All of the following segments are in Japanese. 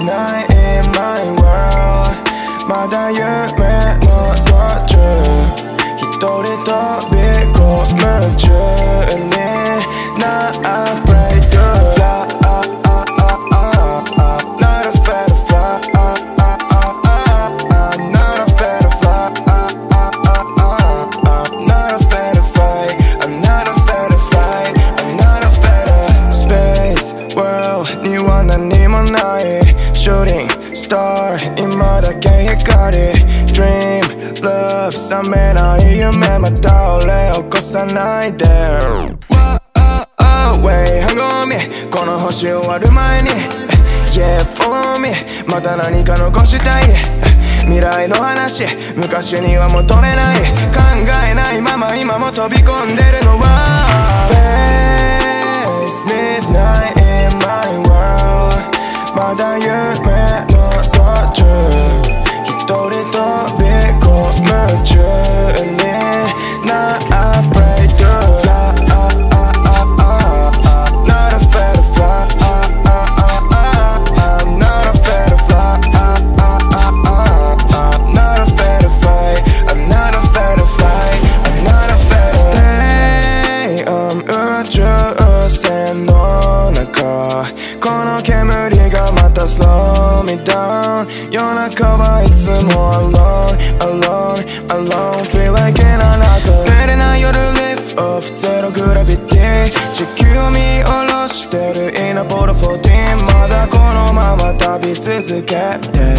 midnight star 今だけ光 Dream love さめない夢また俺起こさないで Way はごみこの星終わる前に Yeah follow me また何か残したい未来の話昔には戻れない考えないまま今も飛び込んでるのは Space midnight in my world まだ夢のた slow me down 夜中はいつも alone alone alone feel like in another 寝れない夜 live off zero gravity 地球見下ろしてる in a boat of 14まだこのまま旅続けて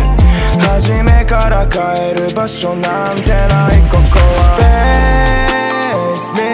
初めから帰る場所なんてないここは Space